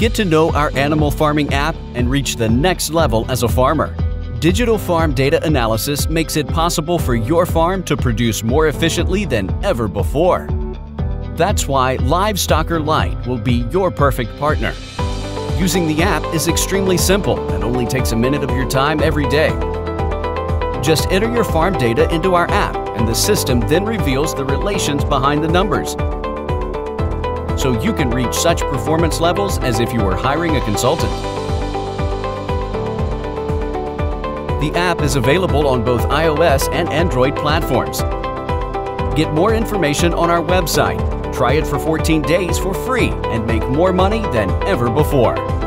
Get to know our animal farming app and reach the next level as a farmer. Digital farm data analysis makes it possible for your farm to produce more efficiently than ever before. That's why Livestocker Lite will be your perfect partner. Using the app is extremely simple and only takes a minute of your time every day. Just enter your farm data into our app and the system then reveals the relations behind the numbers. So you can reach such performance levels as if you were hiring a consultant. The app is available on both iOS and Android platforms. Get more information on our website. Try it for 14 days for free and make more money than ever before.